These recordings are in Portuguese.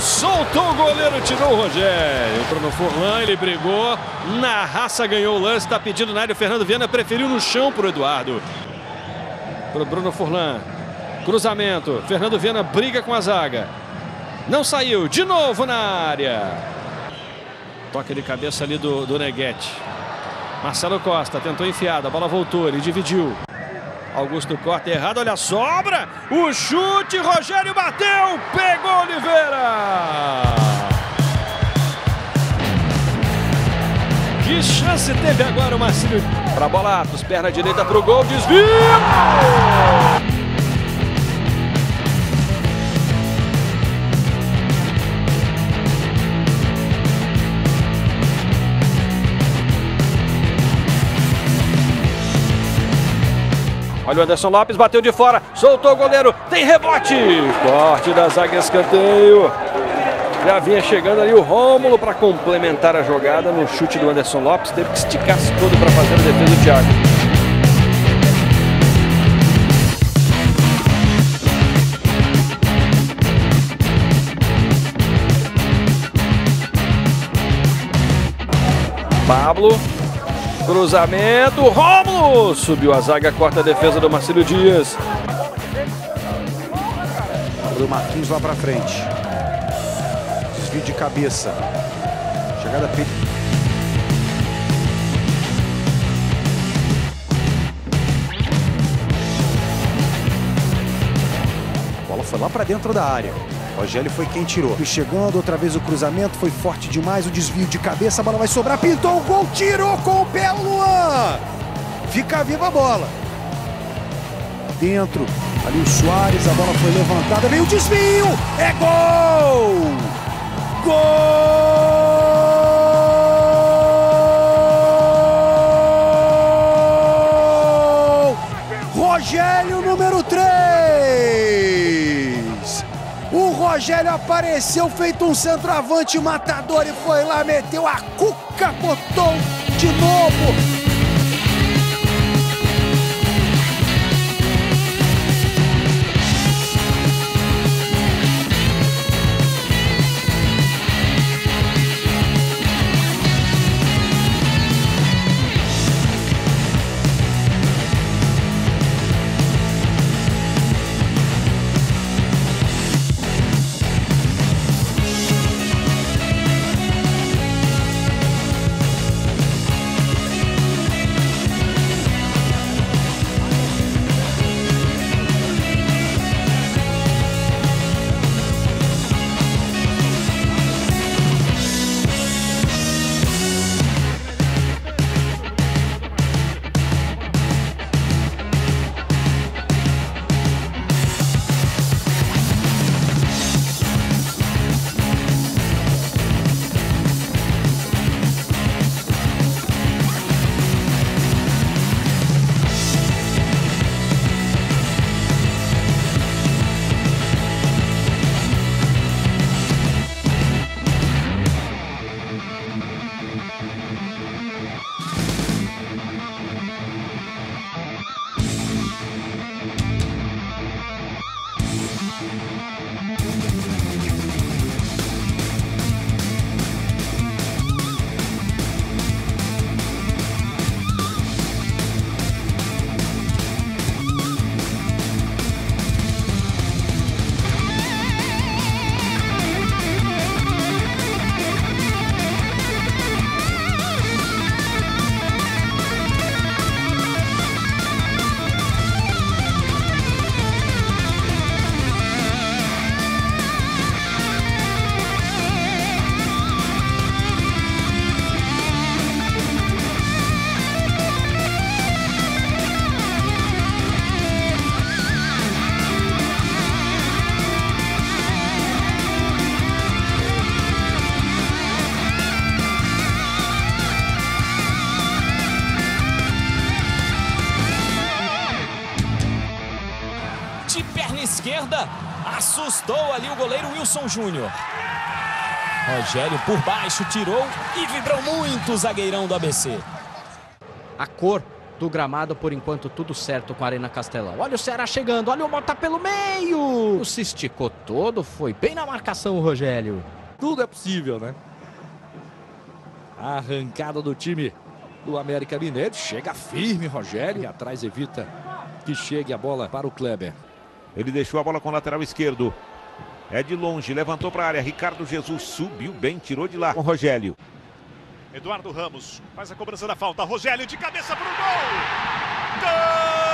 soltou o goleiro, tirou o Rogério. O Bruno Furlan, ele brigou, na raça ganhou o lance, está pedindo na área. O Fernando Viana preferiu no chão para o Eduardo. Para o Bruno Furlan. Cruzamento. Fernando Viana briga com a zaga. Não saiu. De novo na área. Toque de cabeça ali do, do Neguete. Marcelo Costa tentou enfiada. A bola voltou. Ele dividiu. Augusto corta errado. Olha a sobra. O chute. Rogério bateu. Pegou Oliveira. Que chance teve agora o Marcílio. Para bola Atos. Perna direita para o gol. Desvio. Olha o Anderson Lopes, bateu de fora, soltou o goleiro, tem rebote. Corte da zaga, escanteio. Já vinha chegando ali o Rômulo para complementar a jogada no chute do Anderson Lopes. Teve que esticar-se todo para fazer a defesa do Thiago. Pablo Cruzamento, Romulo! Subiu a zaga, corta a defesa do Marcelo Dias. Do Marquinhos lá pra frente. Desvio de cabeça. Chegada. A bola foi lá pra dentro da área. Rogério foi quem tirou. Fui chegando, outra vez o cruzamento, foi forte demais, o desvio de cabeça, a bola vai sobrar, pintou o gol, tirou com o pé Luan. Fica viva a bola. Dentro, ali o Soares, a bola foi levantada, veio o desvio, é gol! Gol! Rogério Rogério apareceu feito um centroavante matador e foi lá, meteu a cuca, botou de novo. Ali o goleiro Wilson Júnior. Rogério por baixo tirou e vibrou muito o zagueirão do ABC. A cor do gramado. Por enquanto, tudo certo com a Arena Castelão. Olha o Ceará chegando, olha o Mota pelo meio. Se esticou todo, foi bem na marcação o Rogério. Tudo é possível, né? Arrancada do time do América Mineiro. Chega firme, Rogério. E atrás evita que chegue a bola para o Kleber. Ele deixou a bola com o lateral esquerdo. É de longe, levantou para a área. Ricardo Jesus subiu bem, tirou de lá com Rogério. Eduardo Ramos faz a cobrança da falta. Rogério de cabeça para o gol. Gol!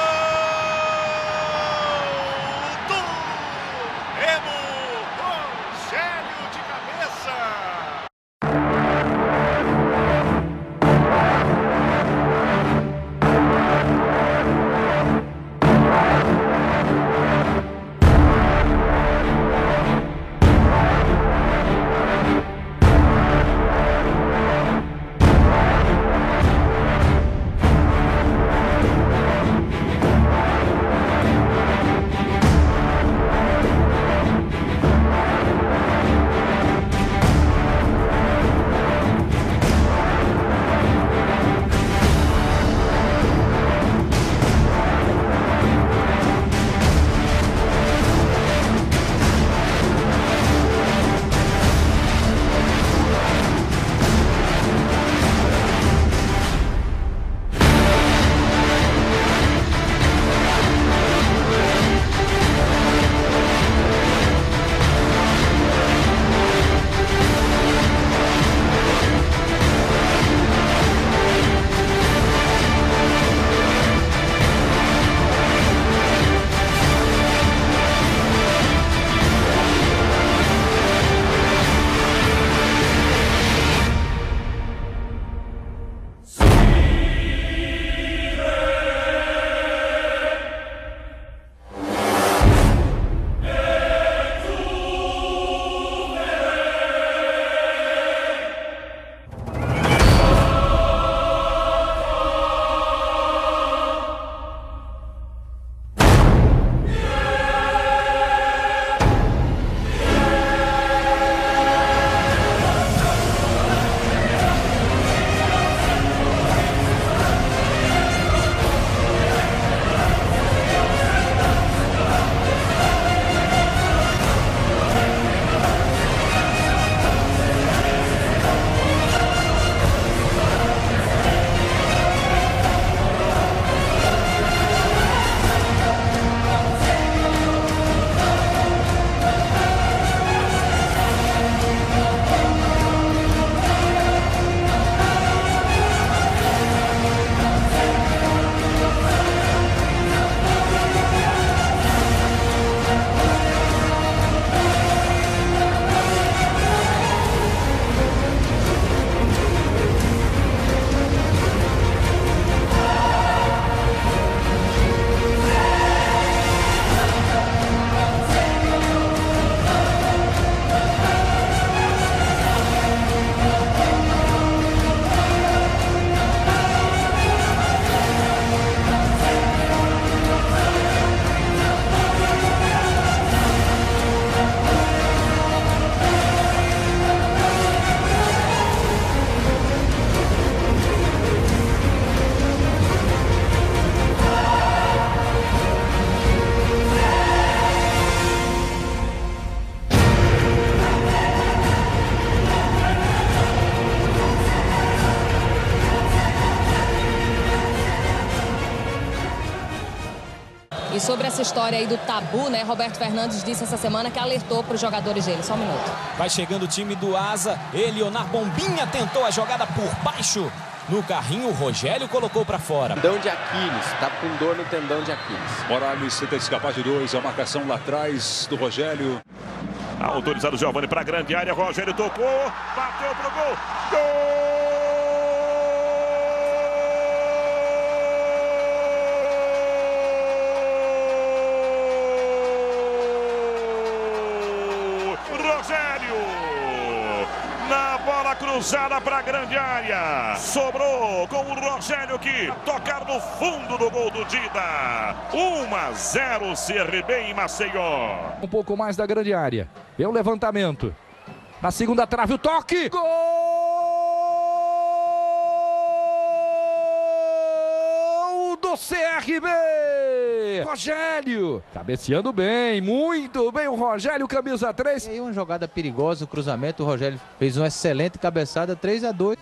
Essa história aí do tabu, né? Roberto Fernandes disse essa semana que alertou para os jogadores dele. Só um minuto. Vai chegando o time do Asa. Elionar Bombinha tentou a jogada por baixo. No carrinho, o Rogério colocou para fora. Tendão de Aquiles, tá com dor no tendão de Aquiles. Morales tenta escapar de dois, a marcação lá atrás do Rogério. Autorizado o Giovanni para a grande área, Rogério tocou, bateu pro gol. Gol! na bola cruzada para a grande área. Sobrou com o Rogério que tocar no fundo do gol do Dida. 1 a 0 CRB em Maceió. Um pouco mais da grande área. É o levantamento. Na segunda trave o toque. Gol! CRB! Rogério! Cabeceando bem, muito bem o Rogério, camisa 3. E aí uma jogada perigosa, o cruzamento, o Rogério fez uma excelente cabeçada, 3 a 2